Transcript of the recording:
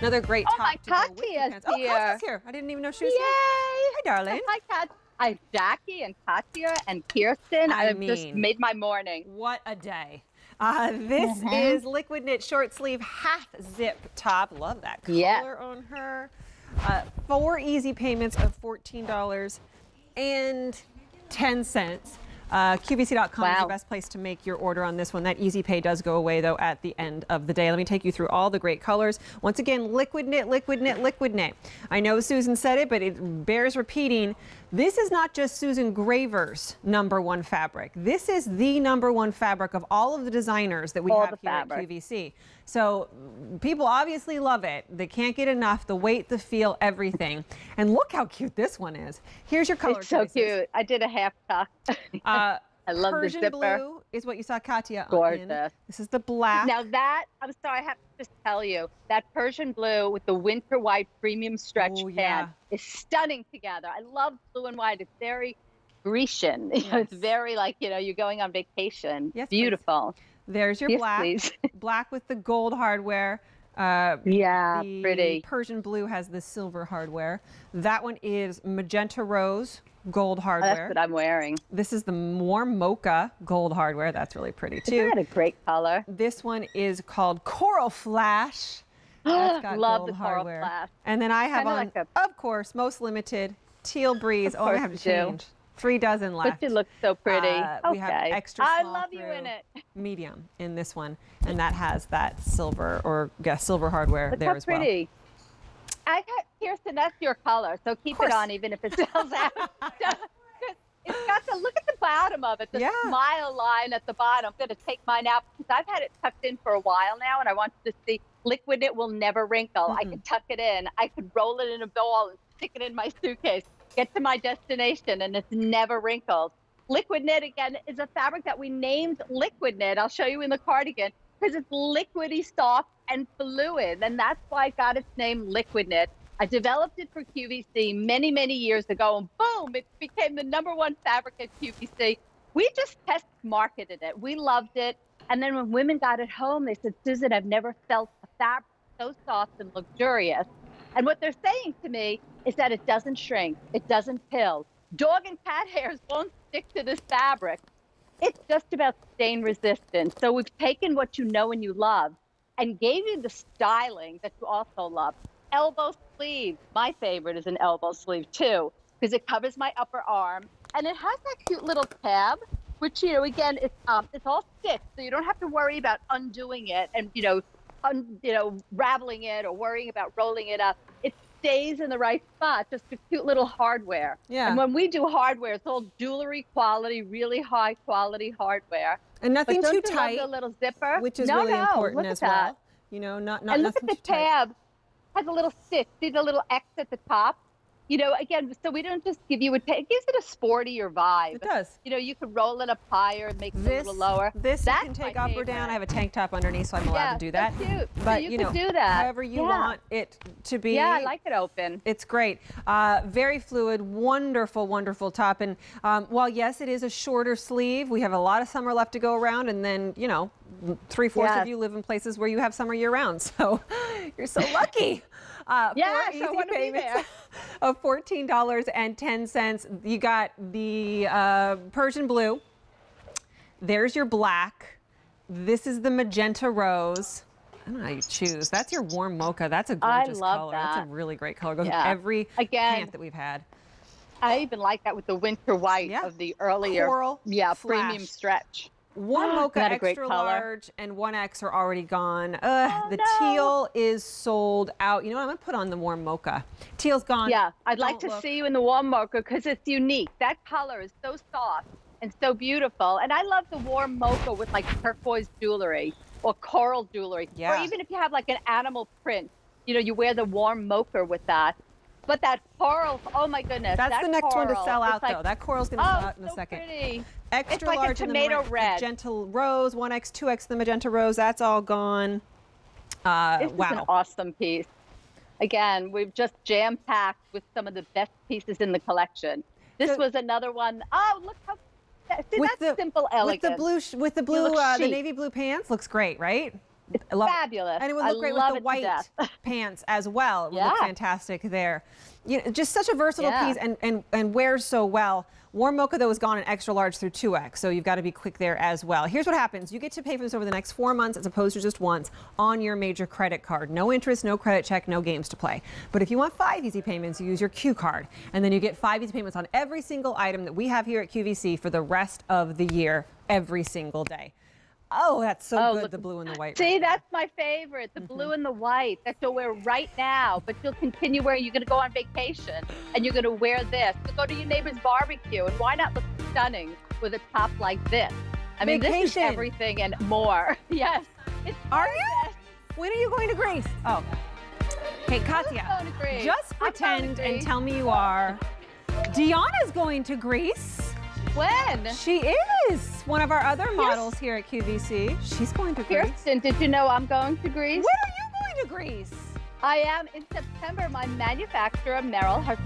Another great Oh, top my to go your Katya's pants. Oh, here. Katya's here. I didn't even know she was here. Yay! here. Hi, darling. Hi, Kat. Hi, Jackie and Katya and Kirsten. I I've just made my morning. What a day. Uh, this Mhm. is liquid knit short sleeve half zip top. Love that color Yeah. on her. Uh, four easy payments of $14 and 10 cents. Uh, QVC.com is the best place to make your order on this one. That easy pay does go away though at the end of the day. Let me take you through all the great colors. Once again, liquid knit, liquid knit, liquid knit. I know Susan said it, but it bears repeating. This is not just Susan Graver's number one fabric. This is the number one fabric of all of the designers that we All have here fabric. at QVC. So people obviously love it. They can't get enough. The weight, the feel, everything. And look how cute this one is. Here's your color It's so choices. cute. I did a half tuck. Uh, I love the Persian zipper. blue is what you saw Katya in. Gorgeous. This is the black. Now that I'm sorry, I have to just tell you that Persian blue with the winter white premium stretch Oh, pant yeah. is stunning together. I love blue and white. It's very Grecian. You know, It's very like you know you're going on vacation. Yes, please. There's your Yes, black. please. black with the gold hardware. Uh, Yeah, the pretty. Persian blue has the silver hardware. That one is magenta rose gold Oh, hardware. that's what I'm wearing. This is the warm mocha gold hardware. That's really pretty too. Isn't that a great color? This one is called Coral Flash. That's got Love gold the coral hardware. flash. And then I have Kinda on, like a- of course, most limited teal breeze. Of oh, I have to change. do. Three dozen left. But you look so pretty. Uh, okay. we have extra I love you in it. medium in this one, and that has that silver or yeah, silver hardware Look there how as well. pretty. I got Kirsten, that's your color, so keep it on even if it sells out. it's got the look at the bottom of it, the Yeah. smile line at the bottom. I'm gonna take mine out because I've had it tucked in for a while now, and I want you to see liquid. It will never wrinkle. I Mhm. can tuck it in. I could roll it in a ball and stick it in my suitcase. Get to my destination, and it's never wrinkled. Liquid knit again is a fabric that we named liquid knit. I'll show you in the cardigan because it's liquidy soft and fluid, and that's why it got its name liquid knit. I developed it for QVC many, many years ago, and boom, it became the number one fabric at QVC. We just test marketed it. We loved it. And then when women got it home, they said, Susan, I've never felt a fabric so soft and luxurious. And what they're saying to me is that it doesn't shrink, it doesn't pill. Dog and cat hairs won't stick to this fabric. It's just about stain resistant. So we've taken what you know and you love and gave you the styling that you also love. Elbow sleeve, my favorite is an elbow sleeve too, because it covers my upper arm and it has that cute little tab, which you know again it's um it's all stitched, so you don't have to worry about undoing it and you know un, you know raveling it or worrying about rolling it up. It stays in the right spot, just a cute little hardware. Yeah. And when we do hardware, it's all jewelry quality, really high quality hardware. And nothing too love tight, the little zipper, which is no, really no, important look as that. well. You know, not not and look nothing at the too tight. tab has a little stitch. See the little X at the top. You know, again, so we don't just give you a. It gives it a sportier vibe. It does. You know, you could roll it up higher and make it a little lower. this That's you can take up or down. I have a tank top underneath, so I'm allowed yeah, to do that. Cute. But so you, you know, do that. however you Yeah. want it to be. Yeah, I like it open. It's great. Uh, very fluid, wonderful, wonderful top. And um, while, yes, it is a shorter sleeve, we have a lot of summer left to go around. And then, you know, three fourths Yes. of you live in places where you have summer year round. So you're so lucky. Uh, four I wanna be there. of $14.10. You got the uh, Persian blue. There's your black. This is the magenta rose. I don't know how you choose. That's your warm mocha. That's a gorgeous love color. That's a really great color. Goes Yeah. with every Again, pant that we've had. I even like that with the winter white Yeah. of the earlier. Coral yeah, flash. premium stretch. One mocha extra large and one X are already gone. Ugh, Oh, the no. teal is sold out. You know what? I'm gonna put on the warm mocha. Teal's gone. Yeah, I'd like Don't to look. see you in the warm mocha because it's unique. That color is so soft and so beautiful. And I love the warm mocha with like turquoise jewelry or coral jewelry. Yeah. Or even if you have like an animal print, you know, you wear the warm mocha with that. But that coral, oh my goodness. That's that the next one to sell out like, though. That coral's gonna Oh, sell out in a so second. pretty. Extra like a large in the tomato ma- red. gentle rose, 1X, 2X, the magenta rose, that's all gone. Uh, This is an wow. awesome piece. Again, we've just jam packed with some of the best pieces in the collection. This So- was another one. Oh, look how see that's the- simple With the blue, with the blue, uh, the navy blue pants, looks great, right? It's I love it. fabulous. And it would I look great with the white pants as well. It would look fantastic there. You know, just such a versatile Yeah. piece and, and, and wears so well. Warm mocha though is gone in extra large through 2X, so you've got to be quick there as well. Here's what happens. You get to pay for this over the next four months as opposed to just once on your major credit card. No interest, no credit check, no games to play. But if you want five easy payments, you use your Q card. And then you get five easy payments on every single item that we have here at QVC for the rest of the year, every single day. Oh, that's so Oh, good, look- the blue and the white. See, right that's my favorite, the blue mm-hmm. and the white that you'll wear right now, but you'll continue wearing. You're going to go on vacation and you're going to wear this. To go to your neighbor's barbecue, and why not look stunning with a top like this? I mean, this is everything and more. Yes. It's Are you? When are you going to Greece? Oh. Hey, Katya, going to Greece. just I'm going to pretend and tell me you are. Deanna's going to Greece. When? She is one of our other models here at QVC. She's going to Greece. Kirsten, did you know I'm going to Greece? When are you going to Greece? I am in September. My manufacturer, Merrill, has